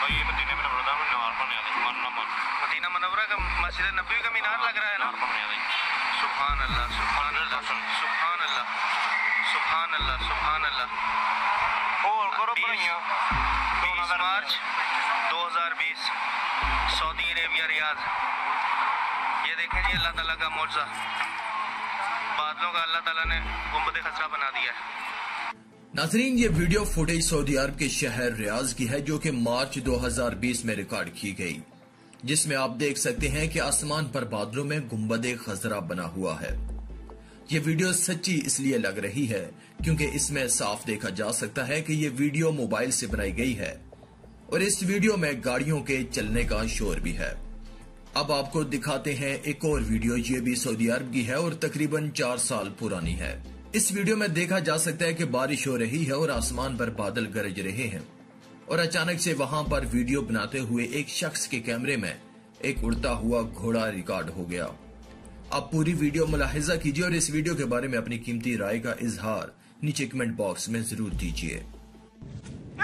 भाई ये मदीने में नवरदा में मीनार बने थे मरना मन। मदीना मनवरा का मस्जिद नबी का मीनार लग रहा है ना? बने सुबहान अल्लाह सुबहान अल्लाह सुबहान अल्लाह सुबहान अल्लाह सुबहान अल्लाह और करो बीस- मार्च 2020 सऊदी अरेबिया रियाद। ये देखें जी अल्लाह ताला का मुआवजा। बादलों का अल्लाह ताला ने गुंबद खसरा बना दिया है। नाजरीन, ये वीडियो फुटेज सऊदी अरब के शहर रियाज की है, जो कि मार्च 2020 में रिकॉर्ड की गई, जिसमें आप देख सकते हैं कि आसमान पर बादलों में गुंबद खजरा बना हुआ है। ये वीडियो सच्ची इसलिए लग रही है, क्योंकि इसमें साफ़ देखा जा सकता है कि ये वीडियो मोबाइल से बनाई गई है, और इस वीडियो में गाड़ियों के चलने का शोर भी है। अब आपको दिखाते हैं एक और वीडियो, ये भी सऊदी अरब की है, और तकरीबन चार साल पुरानी है। इस वीडियो में देखा जा सकता है कि बारिश हो रही है और आसमान पर बादल गरज रहे हैं और अचानक से वहां पर वीडियो बनाते हुए एक शख्स के कैमरे में एक उड़ता हुआ घोड़ा रिकॉर्ड हो गया आप पूरी वीडियो मुलाहिजा कीजिए और इस वीडियो के बारे में अपनी कीमती राय का इजहार नीचे कमेंट बॉक्स में जरूर दीजिए